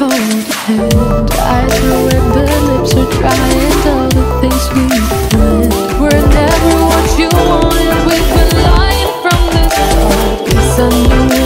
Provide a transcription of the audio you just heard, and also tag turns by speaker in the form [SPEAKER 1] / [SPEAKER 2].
[SPEAKER 1] cold hand Eyes are it, but lips are dry And all the things we planned Were never what you wanted. We've been lying from the start. Cause I knew